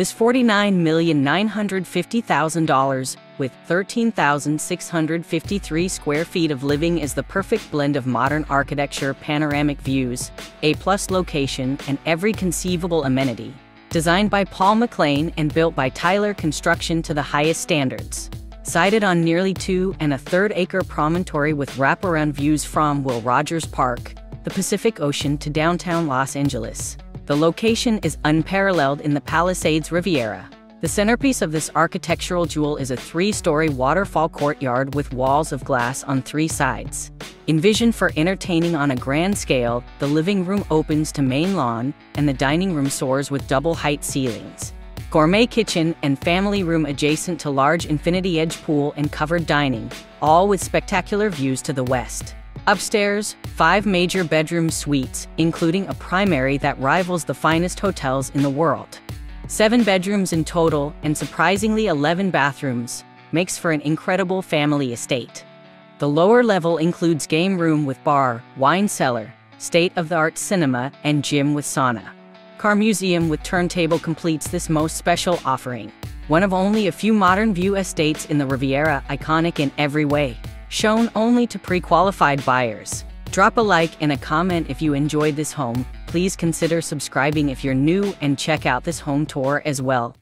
This $49,950,000 with 13,653 square feet of living is the perfect blend of modern architecture, panoramic views, A-plus location, and every conceivable amenity. Designed by Paul McClean and built by Tyler Construction to the highest standards. Sited on nearly two and a third acre promontory with wraparound views from Will Rogers Park, the Pacific Ocean to downtown Los Angeles. The location is unparalleled in the Palisades Riviera. The centerpiece of this architectural jewel is a three-story waterfall courtyard with walls of glass on three sides. Envisioned for entertaining on a grand scale, the living room opens to main lawn, and the dining room soars with double-height ceilings. Gourmet kitchen and family room adjacent to large infinity edge pool and covered dining, all with spectacular views to the west. Upstairs, five major bedroom suites, including a primary that rivals the finest hotels in the world. Seven bedrooms in total and surprisingly 11 bathrooms, makes for an incredible family estate. The lower level includes game room with bar, wine cellar, state-of-the-art cinema, and gym with sauna. Car museum with turntable completes this most special offering. One of only a few modern view estates in the Riviera, iconic in every way. Shown only to pre-qualified buyers. Drop a like and a comment if you enjoyed this home. Please consider subscribing if you're new and check out this home tour as well.